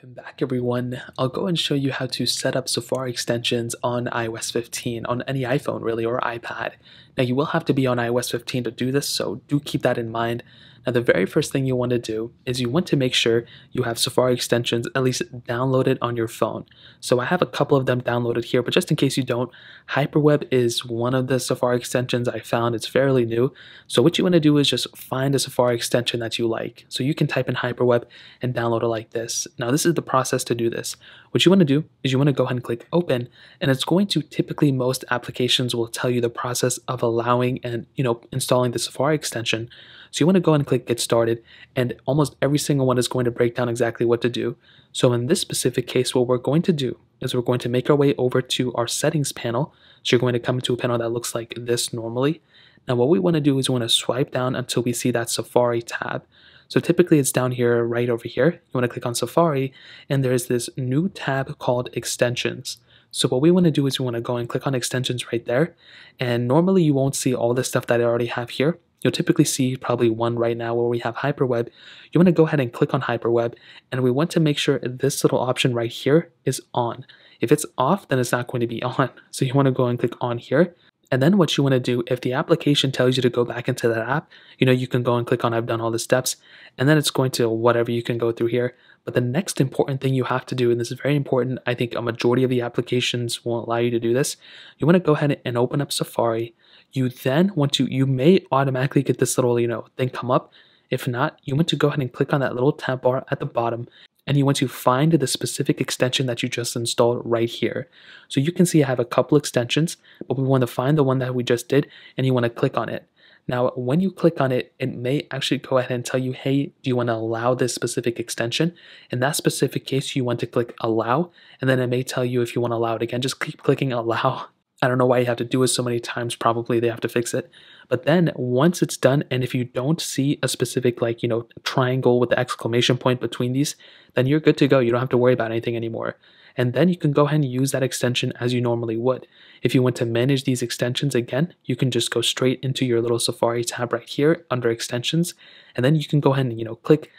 Welcome back everyone. I'll go and show you how to set up Safari extensions on iOS 15, on any iPhone really, or iPad. Now you will have to be on iOS 15 to do this, so do keep that in mind. Now the very first thing you want to do is you want to make sure you have Safari extensions at least downloaded on your phone. So I have a couple of them downloaded here, but just in case you don't, Hyperweb is one of the Safari extensions I found. It's fairly new. So what you want to do is just find a Safari extension that you like. So you can type in Hyperweb and download it like this. Now this is the process to do this. What you want to do is you want to go ahead and click open and it's going to typically most applications will tell you the process of allowing and you know installing the Safari extension. So you want to go and click get started and almost every single one is going to break down exactly what to do. So in this specific case, what we're going to do is we're going to make our way over to our settings panel. So you're going to come into a panel that looks like this normally. Now what we want to do is we want to swipe down until we see that Safari tab. So typically it's down here, right over here. You want to click on Safari and there's this new tab called extensions. So what we want to do is we want to go and click on extensions right there. And normally you won't see all the stuff that I already have here. You'll typically see probably one right now where we have Hyperweb. You want to go ahead and click on Hyperweb and we want to make sure this little option right here is on. If it's off, then it's not going to be on. So you want to go and click on here and then what you want to do, if the application tells you to go back into that app, you know, you can go and click on I've done all the steps, and then it's going to whatever you can go through here. But the next important thing you have to do, and this is very important, I think a majority of the applications won't allow you to do this. You want to go ahead and open up Safari. You then want to, you may automatically get this little, you know, thing come up. If not, you want to go ahead and click on that little tab bar at the bottom and you want to find the specific extension that you just installed right here. So you can see I have a couple extensions, but we want to find the one that we just did and you want to click on it. Now, when you click on it, it may actually go ahead and tell you, hey, do you want to allow this specific extension? In that specific case, you want to click allow, and then it may tell you if you want to allow it again. Just keep clicking allow I don't know why you have to do it so many times. Probably they have to fix it. But then once it's done, and if you don't see a specific, like, you know, triangle with the exclamation point between these, then you're good to go. You don't have to worry about anything anymore. And then you can go ahead and use that extension as you normally would. If you want to manage these extensions again, you can just go straight into your little Safari tab right here under extensions. And then you can go ahead and, you know, click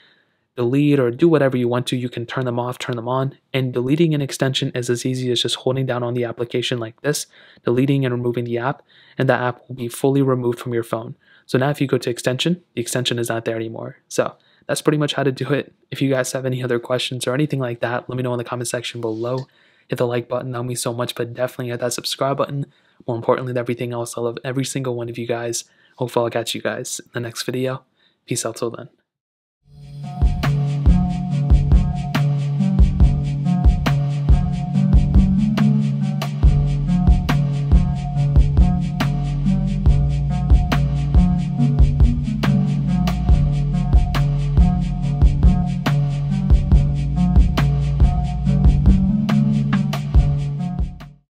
delete or do whatever you want to. You can turn them off, turn them on. And deleting an extension is as easy as just holding down on the application like this, deleting and removing the app, and that app will be fully removed from your phone. So now if you go to extension, the extension is not there anymore. So that's pretty much how to do it. If you guys have any other questions or anything like that, let me know in the comment section below. Hit the like button, that means so much, but definitely hit that subscribe button. More importantly than everything else, I love every single one of you guys. Hopefully I'll catch you guys in the next video. Peace out till then.